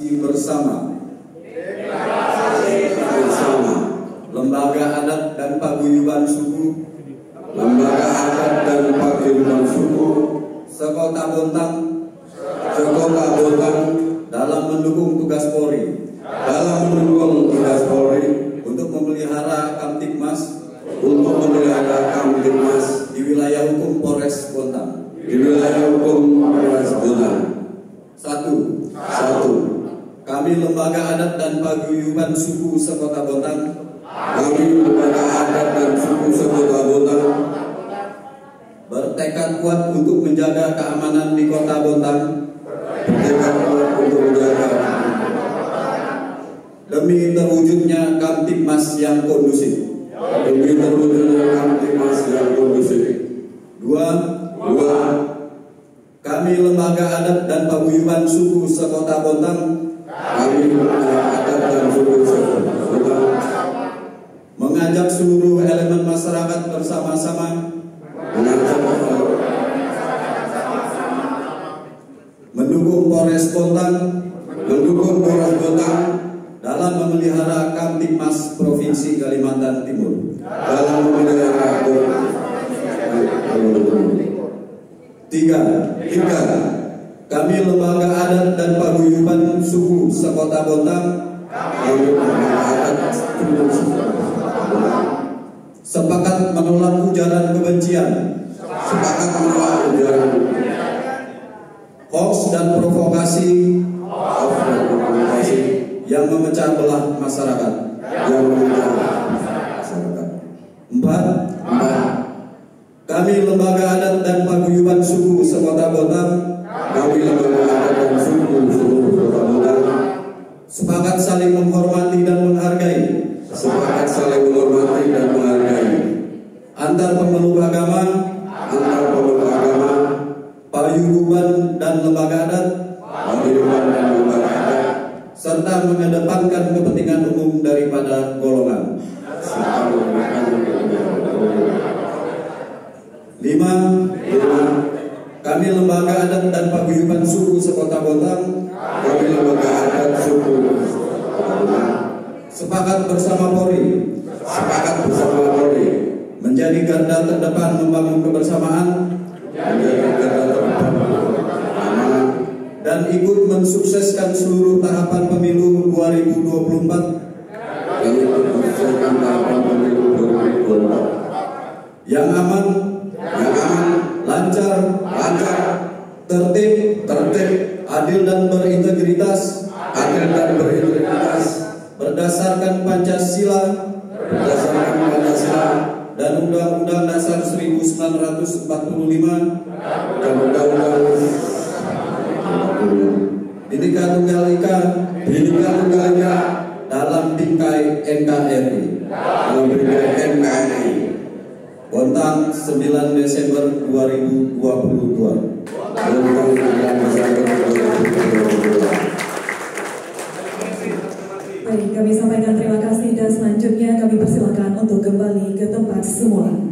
bersama. Bersama. Lembaga adat dan paguyuban suku. Lembaga adat dan paguyuban suku. Sekota Bontang. Sekota Bontang dalam mendukung tugas Polri. Dalam mendukung tugas Polri untuk memelihara Kamtipmas untuk memelihara Kamtipmas di wilayah hukum Polres Bontang. di wilayah hukum Polres Bontang. Kami lembaga adat dan paguyuban suku sekota Bontang kami lembaga adat dan suku sekota Bontang bertekad kuat untuk menjaga keamanan di kota Bontang. Bertekad kuat untuk menjaga demi terwujudnya Kamtipmas yang kondusif. demi terwujudnya Kamtipmas yang kondusif. Dua, Dua, kami lembaga adat dan paguyuban suku sekota Bontang mengajak seluruh elemen masyarakat bersama-sama. Mendukung Polres mendukung Polres dalam Provinsi Kalimantan Timur. dalam Tiga, Tiga, kami lembaga paguyuban sekota Bontang kami Bontang sepakat menolak ujaran kebencian, sepakat menolak ujaran hoax dan provokasi hoax dan provokasi yang memecah belah masyarakat. yang memecah masyarakat. Empat, Empat, kami lembaga adat dan paguyuban suku sekota Bontang kami lembaga adat sepakat saling menghormati dan menghargai. Sepakat saling menghormati dan menghargai. Antar pemeluk agama, antar pemeluk agama, paguyuban dan lembaga adat. Paguyuban dan lembaga adat, serta mengedepankan kepentingan umum daripada golongan. serta memberikan Lima, lima, kami lembaga adat dan paguyuban suku sekota Bontang. Kami lembaga adat sepakat bersama Polri. Sepakat bersama Polri. Menjadi garda terdepan membangun kebersamaan. Menjadi garda terdepan dan ikut mensukseskan seluruh tahapan pemilu 2024 dan ikut menyelesaikan tahapan pemilu 2024 yang aman, yang aman, lancar, lancar, tertib, tertib, adil dan berintegritas. Adil dan berintegritas berdasarkan Pancasila berdasarkan Pancasila dan Undang-Undang Dasar 1945 dan Undang-Undang Bhinneka Tunggal Ika Bhinneka Tunggal Ika dalam bingkai NKRI dalam bingkai NKRI Bontang 9 Desember 2022 Bontang 9 Desember Baik, kami sampaikan terima kasih dan selanjutnya kami persilakan untuk kembali ke tempat semula.